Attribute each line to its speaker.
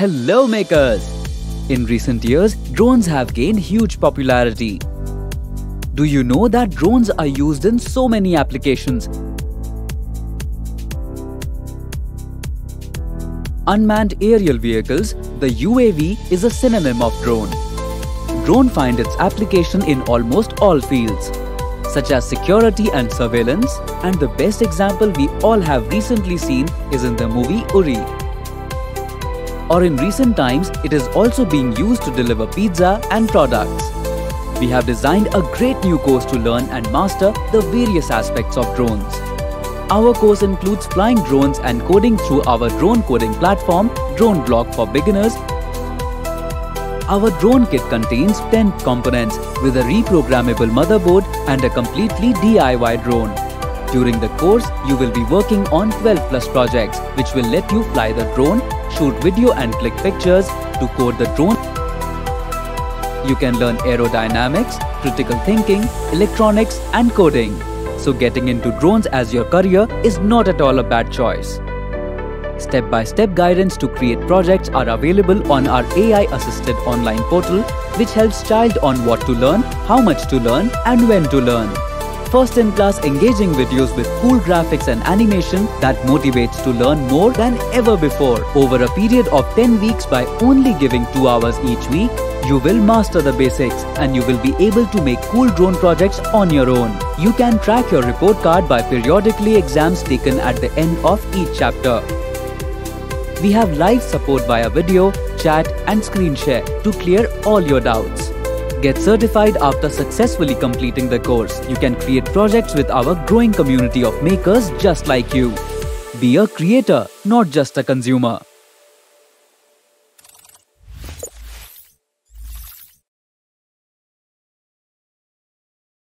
Speaker 1: Hello makers! In recent years, drones have gained huge popularity. Do you know that drones are used in so many applications? Unmanned aerial vehicles, the UAV is a synonym of drone. Drone find its application in almost all fields, such as security and surveillance, and the best example we all have recently seen is in the movie Uri or in recent times, it is also being used to deliver pizza and products. We have designed a great new course to learn and master the various aspects of drones. Our course includes flying drones and coding through our drone coding platform, Drone Block for beginners. Our drone kit contains 10 components with a reprogrammable motherboard and a completely DIY drone. During the course, you will be working on 12 plus projects which will let you fly the drone shoot video and click pictures to code the drone. You can learn aerodynamics, critical thinking, electronics and coding. So getting into drones as your career is not at all a bad choice. Step-by-step -step guidance to create projects are available on our AI-assisted online portal which helps child on what to learn, how much to learn and when to learn first-in-class engaging videos with cool graphics and animation that motivates to learn more than ever before. Over a period of 10 weeks by only giving 2 hours each week, you will master the basics and you will be able to make cool drone projects on your own. You can track your report card by periodically exams taken at the end of each chapter. We have live support via video, chat and screen share to clear all your doubts. Get certified after successfully completing the course. You can create projects with our growing community of makers just like you. Be a creator, not just a consumer.